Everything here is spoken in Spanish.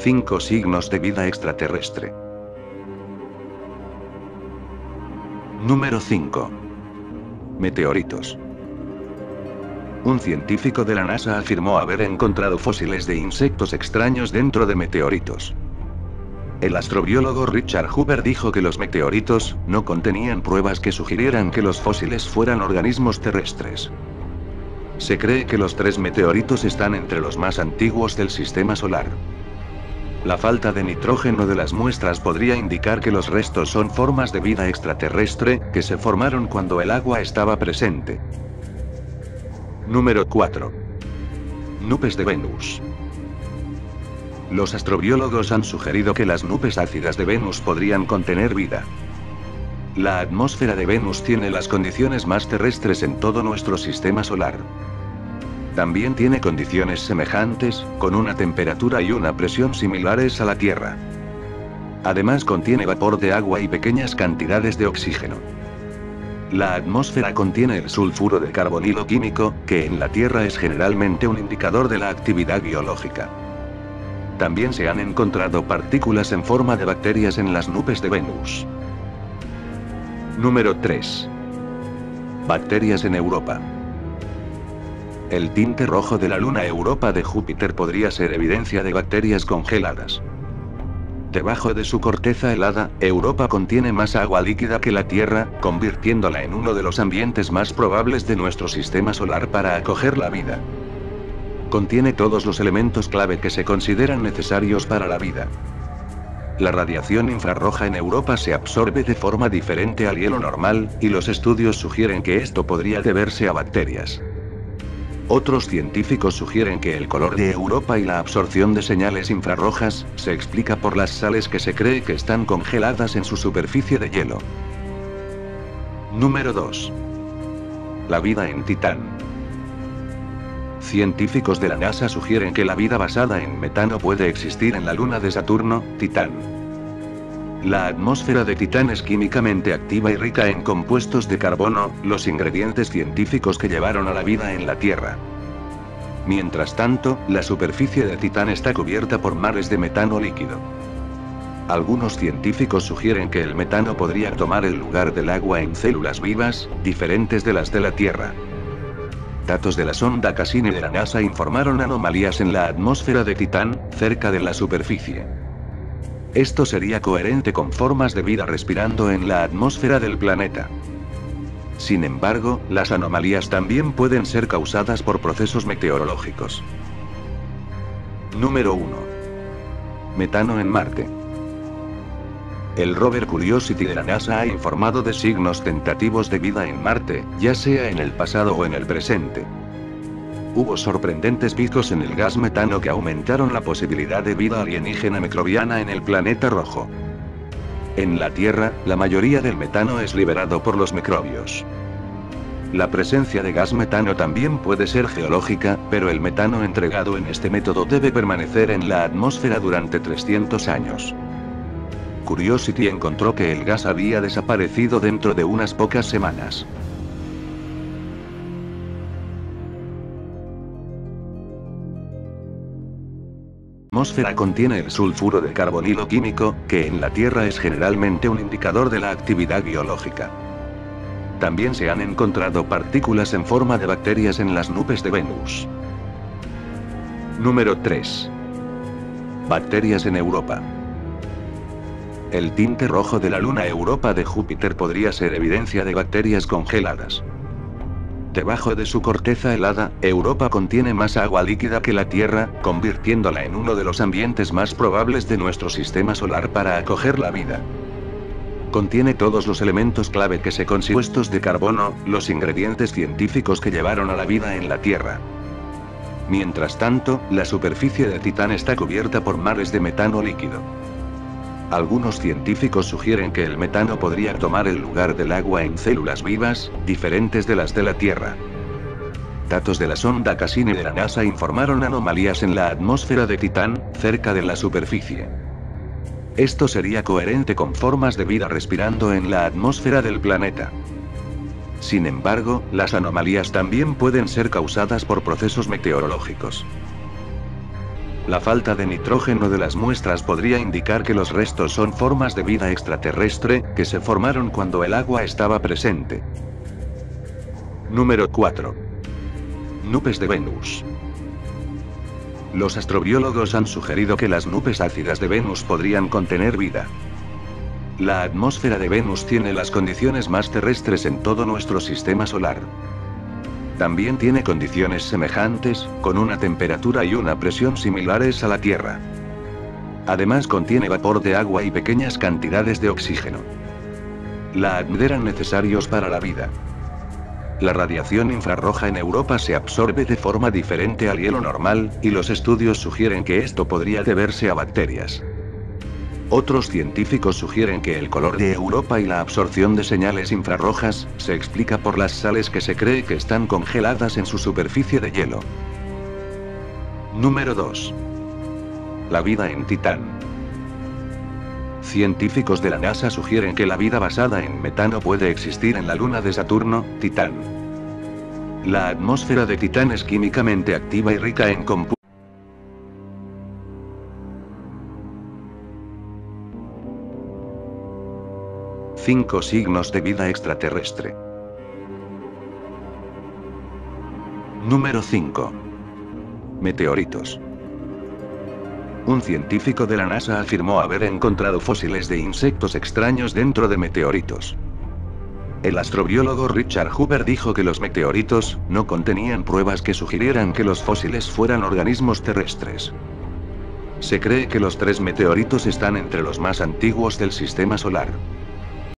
5 signos de vida extraterrestre. Número 5. Meteoritos. Un científico de la NASA afirmó haber encontrado fósiles de insectos extraños dentro de meteoritos. El astrobiólogo Richard Hoover dijo que los meteoritos no contenían pruebas que sugirieran que los fósiles fueran organismos terrestres. Se cree que los tres meteoritos están entre los más antiguos del sistema solar. La falta de nitrógeno de las muestras podría indicar que los restos son formas de vida extraterrestre, que se formaron cuando el agua estaba presente. Número 4. Nubes de Venus. Los astrobiólogos han sugerido que las nubes ácidas de Venus podrían contener vida. La atmósfera de Venus tiene las condiciones más terrestres en todo nuestro sistema solar. También tiene condiciones semejantes, con una temperatura y una presión similares a la Tierra. Además contiene vapor de agua y pequeñas cantidades de oxígeno. La atmósfera contiene el sulfuro de carbonilo químico, que en la Tierra es generalmente un indicador de la actividad biológica. También se han encontrado partículas en forma de bacterias en las nubes de Venus. Número 3. Bacterias en Europa. El tinte rojo de la luna Europa de Júpiter podría ser evidencia de bacterias congeladas. Debajo de su corteza helada, Europa contiene más agua líquida que la Tierra, convirtiéndola en uno de los ambientes más probables de nuestro sistema solar para acoger la vida. Contiene todos los elementos clave que se consideran necesarios para la vida. La radiación infrarroja en Europa se absorbe de forma diferente al hielo normal, y los estudios sugieren que esto podría deberse a bacterias. Otros científicos sugieren que el color de Europa y la absorción de señales infrarrojas se explica por las sales que se cree que están congeladas en su superficie de hielo. Número 2. La vida en Titán. Científicos de la NASA sugieren que la vida basada en metano puede existir en la luna de Saturno, Titán. La atmósfera de Titán es químicamente activa y rica en compuestos de carbono, los ingredientes científicos que llevaron a la vida en la Tierra. Mientras tanto, la superficie de Titán está cubierta por mares de metano líquido. Algunos científicos sugieren que el metano podría tomar el lugar del agua en células vivas, diferentes de las de la Tierra. Datos de la sonda Cassini de la NASA informaron anomalías en la atmósfera de Titán, cerca de la superficie. Esto sería coherente con formas de vida respirando en la atmósfera del planeta. Sin embargo, las anomalías también pueden ser causadas por procesos meteorológicos. Número 1. Metano en Marte. El rover Curiosity de la NASA ha informado de signos tentativos de vida en Marte, ya sea en el pasado o en el presente. Hubo sorprendentes picos en el gas metano que aumentaron la posibilidad de vida alienígena microbiana en el planeta rojo. En la Tierra, la mayoría del metano es liberado por los microbios. La presencia de gas metano también puede ser geológica, pero el metano entregado en este método debe permanecer en la atmósfera durante 300 años. Curiosity encontró que el gas había desaparecido dentro de unas pocas semanas. Atmósfera contiene el sulfuro de carbonilo químico, que en la Tierra es generalmente un indicador de la actividad biológica. También se han encontrado partículas en forma de bacterias en las nubes de Venus. Número 3. Bacterias en Europa. El tinte rojo de la luna Europa de Júpiter podría ser evidencia de bacterias congeladas. Debajo de su corteza helada, Europa contiene más agua líquida que la Tierra, convirtiéndola en uno de los ambientes más probables de nuestro sistema solar para acoger la vida. Contiene todos los elementos clave que se compuestos de carbono, los ingredientes científicos que llevaron a la vida en la Tierra. Mientras tanto, la superficie de Titán está cubierta por mares de metano líquido. Algunos científicos sugieren que el metano podría tomar el lugar del agua en células vivas, diferentes de las de la Tierra. Datos de la sonda Cassini de la NASA informaron anomalías en la atmósfera de Titán, cerca de la superficie. Esto sería coherente con formas de vida respirando en la atmósfera del planeta. Sin embargo, las anomalías también pueden ser causadas por procesos meteorológicos. La falta de nitrógeno de las muestras podría indicar que los restos son formas de vida extraterrestre, que se formaron cuando el agua estaba presente. Número 4. Nubes de Venus. Los astrobiólogos han sugerido que las nubes ácidas de Venus podrían contener vida. La atmósfera de Venus tiene las condiciones más terrestres en todo nuestro sistema solar. También tiene condiciones semejantes, con una temperatura y una presión similares a la Tierra. Además contiene vapor de agua y pequeñas cantidades de oxígeno. La eran necesarios para la vida. La radiación infrarroja en Europa se absorbe de forma diferente al hielo normal, y los estudios sugieren que esto podría deberse a bacterias. Otros científicos sugieren que el color de Europa y la absorción de señales infrarrojas, se explica por las sales que se cree que están congeladas en su superficie de hielo. Número 2. La vida en Titán. Científicos de la NASA sugieren que la vida basada en metano puede existir en la luna de Saturno, Titán. La atmósfera de Titán es químicamente activa y rica en compuestos 5 signos de vida extraterrestre. Número 5. Meteoritos. Un científico de la NASA afirmó haber encontrado fósiles de insectos extraños dentro de meteoritos. El astrobiólogo Richard Hoover dijo que los meteoritos no contenían pruebas que sugirieran que los fósiles fueran organismos terrestres. Se cree que los tres meteoritos están entre los más antiguos del sistema solar.